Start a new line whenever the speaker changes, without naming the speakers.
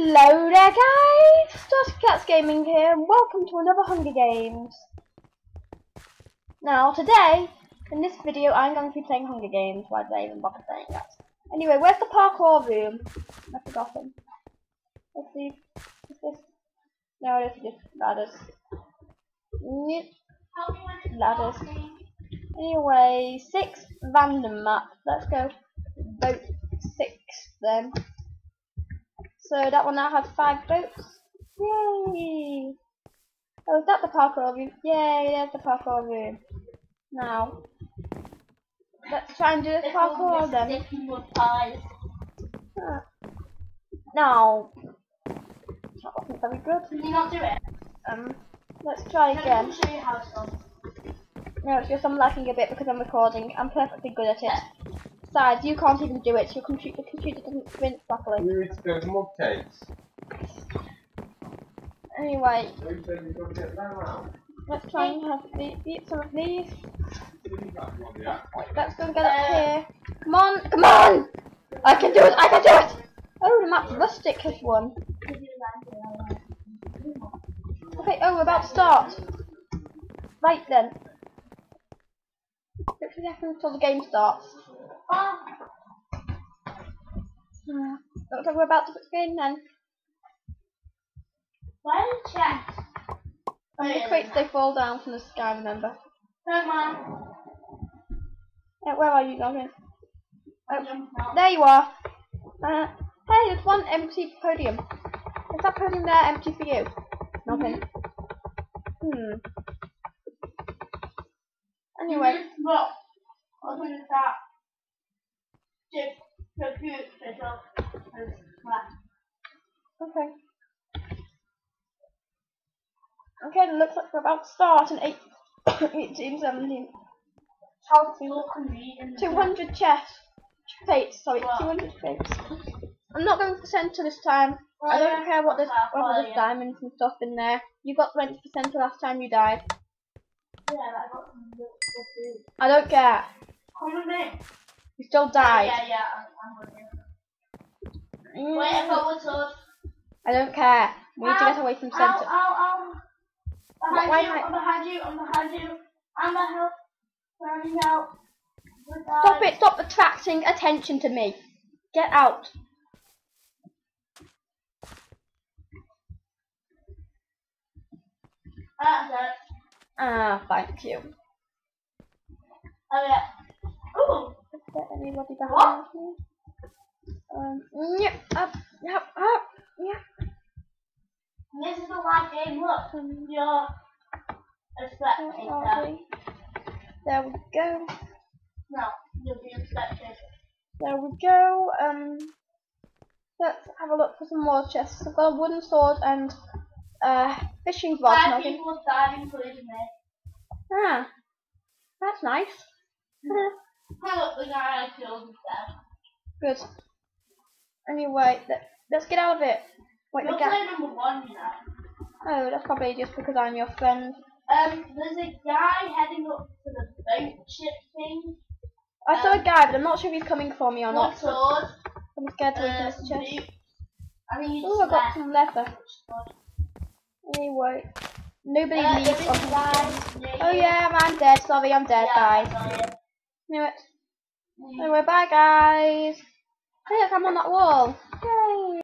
Hello there guys, Starsky Cats Gaming here and welcome to another Hunger Games. Now today, in this video I'm going to be playing Hunger Games, why did I even bother saying that? Anyway, where's the parkour room? I've forgotten. Let's see, is this? No, it's just ladders. Ladders. Anyway, six random map, let's go vote six then. So that one now has five votes. Yay! Oh, is that the parkour room? Yay, there's the parkour room. Now, let's try and do the parkour then. Ah. Now, that wasn't very good.
Can you not do it?
Um, let's try again.
Show you how it's done.
No, it's just I'm lacking a bit because I'm recording. I'm perfectly good at it. Besides, you can't even do it. Your computer, the computer doesn't print properly.
You need to go to mug cakes.
Anyway,
Who said you're going to get that out?
let's try and have the, the, some of these.
Leave that one, yeah.
Wait, let's go and get up here. Come on, come on! I can do it, I can do it! Oh, the map's rustic has won. Okay, oh, we're about to start. Right then. 60 seconds until the game starts.
Oh,
Hmm. Looks like we're about to begin then.
why did check?
And the crates, they fall down from the sky, remember.
Come on.
Yeah, where are you, Logan? Oh, there you are. Uh, hey, there's one empty podium. Is that podium there empty for you? Nothing. Hmm. Anyway,
Look. Open the top. Chip. Compute. Special.
okay. Okay, it looks like we're about to start in 8, 18, 17.
How to look and read in the
200 chests. Crates, sorry,
Wow.
200 crates. I'm not going for center this time. I don't care what there's, whether there's diamonds and stuff in there. You got 20% last time you died.
Yeah, I got some good food.
I don't care.
Come with me.
You still died.
Yeah, yeah, I'm, I'm with you.
Mm,
Wait, I got what's.
I don't care. We need to get away from
Ow,
center.
ow, ow. Behind
Why
you,
I-
I'm behind you, I'm behind you. I'm a help. Running out. Goodbye.
Stop it! Stop attracting attention to me. Get out. Ah, thank you.
Oh yeah. Ooh.
There anybody behind me? Um, yep, up, yep, up, yep.
This is the live game. Look,
Um,
you're a spectator.
There we go.
No, you'll be a spectator.
There we go. Um, let's have a look for some more chests. I've got a wooden sword and uh fishing rod.
Five people died, including me.
Ah, that's nice.
I the guy I killed.
Good. Anyway, let, let's get out of it. Wait,
You're
guy.
player number one, know.
Oh, that's probably just because I'm your friend.
Um, there's a guy heading up to the boat ship thing.
I saw a
Um,
guy, but I'm not sure if he's coming for me or not.
Sword.
I'm scared to open
Uh,
this chest.
I mean,
Oh, I got some leather. Anyway, nobody
Uh,
leaves. on-
guy
Oh yeah, I'm dead. Sorry, I'm dead,
Yeah, I
guys. Knew it.
Mm.
Anyway, bye guys. Hey, look, I'm on that wall. Yay.